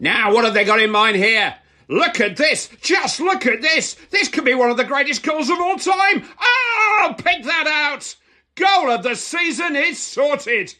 Now, what have they got in mind here? Look at this! Just look at this! This could be one of the greatest goals of all time! Oh, pick that out! Goal of the season is sorted!